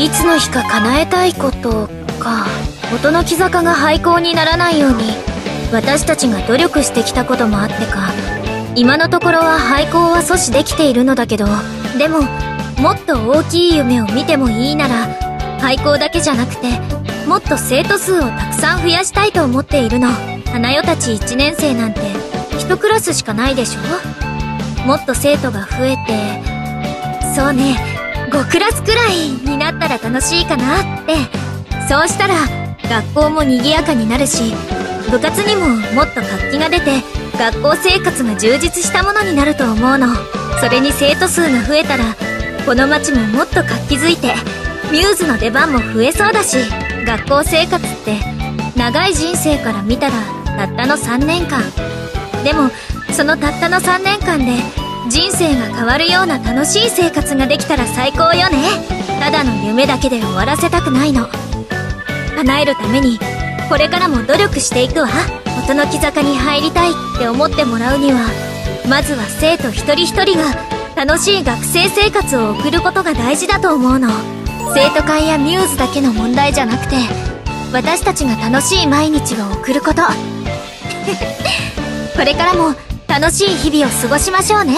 いつの日か叶えたいことか音の木坂が廃校にならないように私たちが努力してきたこともあってか今のところは廃校は阻止できているのだけどでももっと大きい夢を見てもいいなら廃校だけじゃなくてもっと生徒数をたくさん増やしたいと思っているの。花代たち1年生なんて1クラスしかないでしょ？もっと生徒が増えてそうね5クラスくらい。ら楽しいかなって。そうしたら学校も賑やかになるし部活にももっと活気が出て学校生活が充実したものになると思うの。それに生徒数が増えたらこの街ももっと活気づいてミューズの出番も増えそうだし学校生活って長い人生から見たらたったの3年間。でもそのたったの3年間で人生が変わるような楽しい生活ができたら最高よね。ただの夢だけで終わらせたくないの。叶えるためにこれからも努力していくわ。音の木坂に入りたいって思ってもらうにはまずは生徒一人一人が楽しい学生生活を送ることが大事だと思うの。生徒会やミューズだけの問題じゃなくて私たちが楽しい毎日を送ること。これからも楽しい日々を過ごしましょうね。